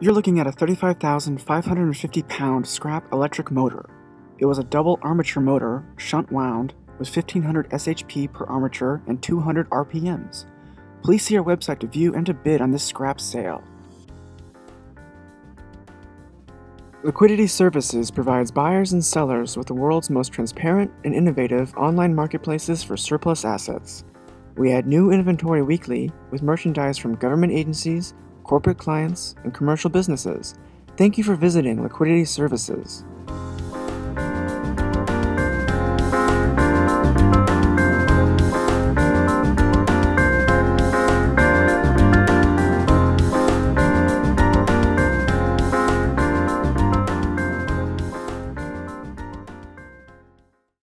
You're looking at a 35,550 pound scrap electric motor. It was a double armature motor, shunt wound, with 1500 SHP per armature and 200 RPMs. Please see our website to view and to bid on this scrap sale. Liquidity Services provides buyers and sellers with the world's most transparent and innovative online marketplaces for surplus assets. We add new inventory weekly with merchandise from government agencies, corporate clients, and commercial businesses. Thank you for visiting Liquidity Services.